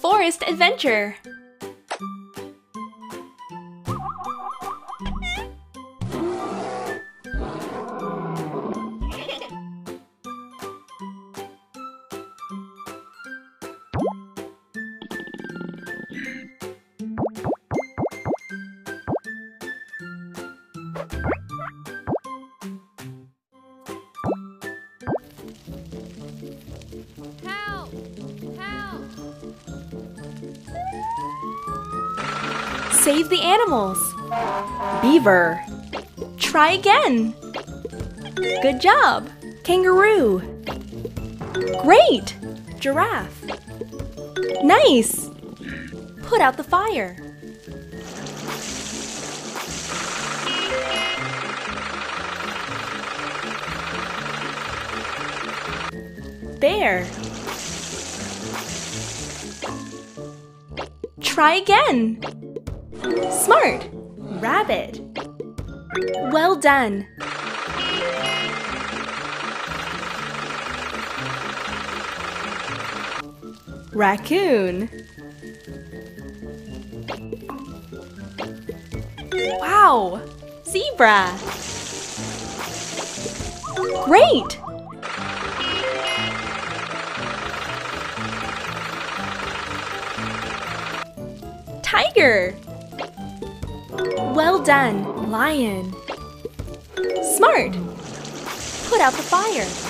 Forest Adventure Save the animals. Beaver. Try again. Good job. Kangaroo. Great. Giraffe. Nice. Put out the fire. Bear. Try again. Smart. Rabbit. Well done. Raccoon. Wow. Zebra. Great. Tiger. Well done, lion. Smart. Put out the fire.